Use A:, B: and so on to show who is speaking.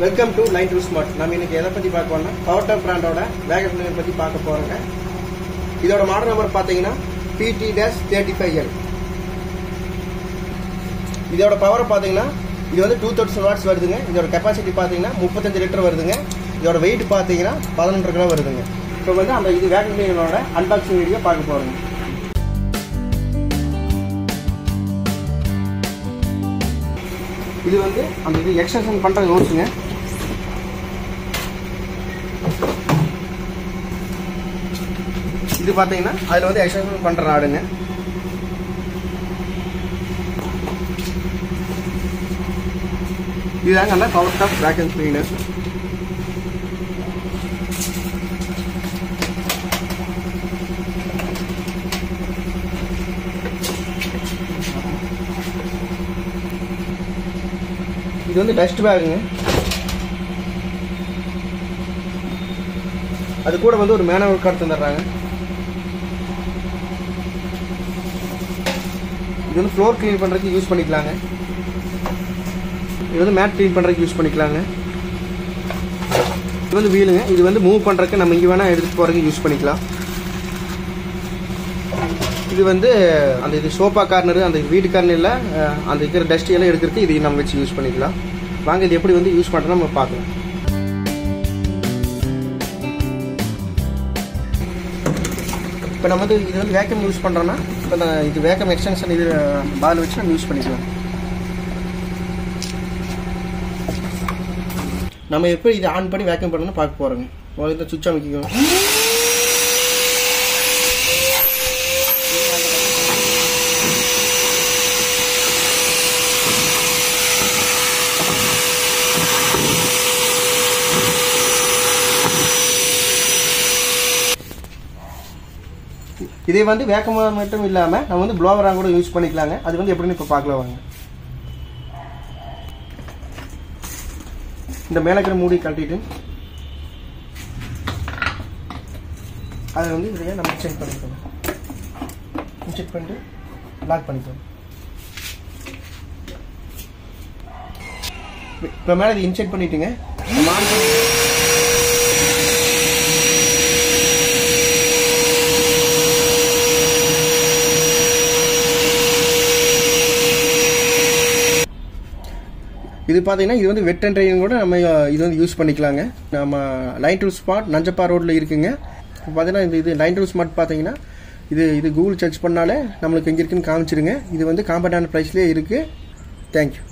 A: Welcome to line to smart நம்ம இன்னைக்கு எதை பத்தி பார்க்க போறோம்னா பவர் பிராண்டோட வேகன் கிளீனர் பத்தி பார்க்க போறோங்க. இதோட மாடல் நம்பர் பாத்தீங்கன்னா PD dash thirty five L இதோட பவர் பாத்தீங்கன்னா இது வந்து டூ தௌசண்ட் வாட்ஸ் வருதுங்க. இதோட கெப்பாசிட்டி பாத்தீங்கன்னா முப்பத்தஞ்சு லிட்டர் வருதுங்க. இதோட வெயிட் பாத்தீங்கன்னா பதினொன்று கிலோ வருதுங்க. இப்போ வந்து அந்த இது வேகன் கிளீனரோட அன்பாக்சிங் வீடியோ பார்க்க போறோங்க. இது வந்து அந்த இது எக்ஸ்டென்ஷன் பண்ணுற ரூல்ஸுங்க இது பாத்தீங்கன்னா அதுல வந்து எக்ஸ்டென்ஷன் பண்ற ராடுங்க இதுதாங்க அந்த பவர் டாப் பேக் அண்ட் இது வந்து டஸ்ட் பேகுங்க அது கூட வந்து ஒரு மேனவர் கார்டு தந்துடுறாங்க. இது வந்து ஃப்ளோர் க்ளீன் பண்ணுறதுக்கு யூஸ் பண்ணிக்கலாங்க. இது வந்து மேட் க்ளீன் பண்ணுறதுக்கு யூஸ் பண்ணிக்கலாங்க. இது வந்து வீலுங்க. இது வந்து மூவ் பண்ணுறதுக்கு நம்ம இங்கே வேணால் எடுத்துகிட்டு போகிறதுக்கு யூஸ் பண்ணிக்கலாம். இது வந்து அந்த இது சோஃபா கார்னரு அந்த வீட்டு கார்னரில் அந்த இருக்கிற டஸ்ட் எல்லாம் எடுக்கிறதுக்கு இது நம்ம வச்சு யூஸ் பண்ணிக்கலாம். வாங்க இது எப்படி வந்து யூஸ் பண்ணுறோம் நம்ம பார்க்கலாம். இப்போ நம்ம வந்து இது வந்து வேக்கம் யூஸ் பண்ணுறோன்னா இப்போ இந்த இது வேக்கம் எக்ஸ்டென்ஷன் இது பால் வச்சு நம்ம யூஸ் பண்ணிக்கலாம். நம்ம எப்படி இதை ஆன் பண்ணி வேக்கம் பண்ணணும்னு பார்க்க போகிறோங்க முதல்ல இந்த சுவிட்ச் அமைக்கணும் இதே வந்து வேக்கமா மட்டும் இல்லாமல் நம்ம வந்து ப்ளோவராக கூட யூஸ் பண்ணிக்கலாங்க. அது வந்து எப்படின்னு இப்போ பார்க்கலாம் வாங்க. இந்த மேலே இருக்கிற மூடி கழட்டிட்டு அதை வந்து இதையே நம்ம செக் பண்ணிக்கணும் செக் பண்ணிட்டு லாக் பண்ணிக்கணும் இப்போ மேலே இது இன்செக்ட் பண்ணிட்டுங்க. இது பார்த்தீங்கன்னா இது வந்து வெட் அண்ட் கூட நம்ம இது வந்து யூஸ் பண்ணிக்கலாங்க. நம்ம லைன் டூ ஸ்பாட் நஞ்சப்பா ரோட்டில் இருக்குங்க. இப்போ பார்த்தீங்கன்னா இது இது லைன் டூ ஸ்மார்ட் பார்த்தீங்கன்னா இது இது கூகுள் சர்ச் பண்ணாலே நம்மளுக்கு எங்கே இருக்குன்னு காமிச்சிருங்க. இது வந்து காம்பேட்டான ப்ரைஸ்லேயே இருக்குது தேங்க்யூ